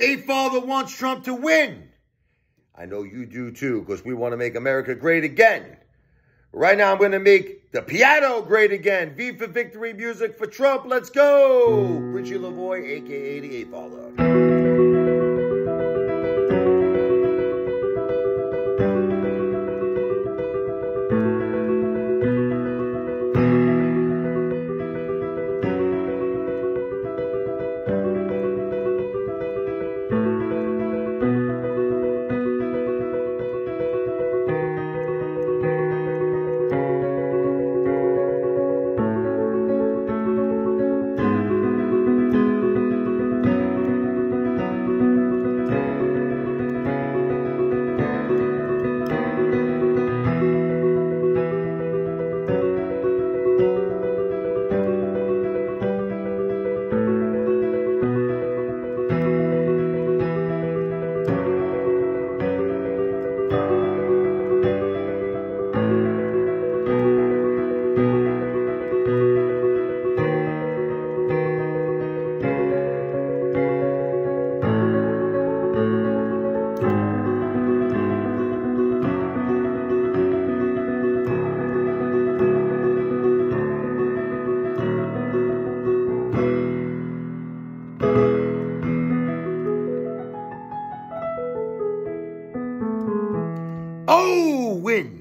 Apefather wants Trump to win. I know you do too, because we want to make America great again. Right now, I'm going to make the piano great again. V for victory music for Trump. Let's go. Richie Levoi, aka the Apefather. Oh, win!